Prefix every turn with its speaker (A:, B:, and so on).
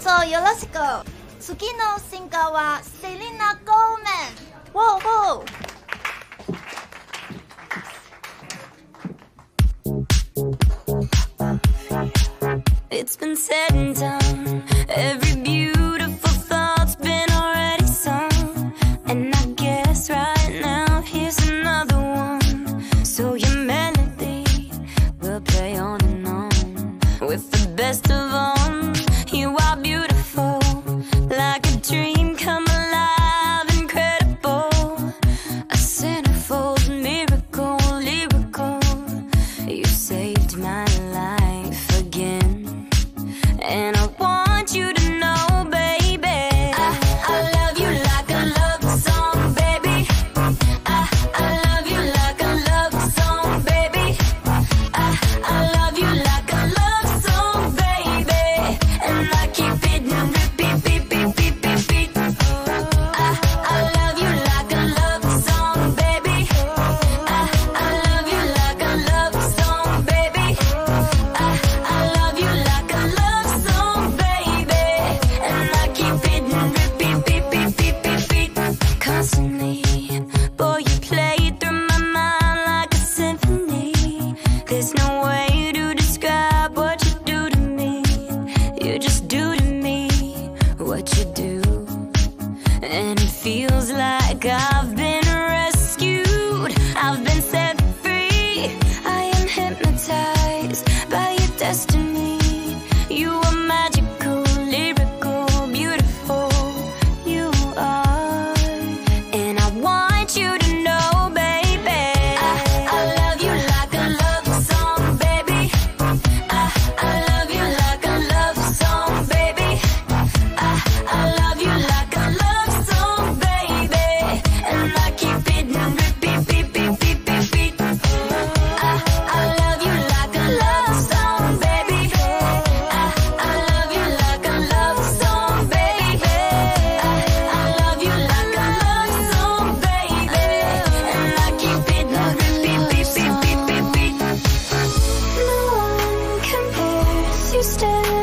A: ぞよろしく次のシンガーはセリナ・ゴーメンウォーウォー
B: It's been said and done. and I won't. feels like I you stay.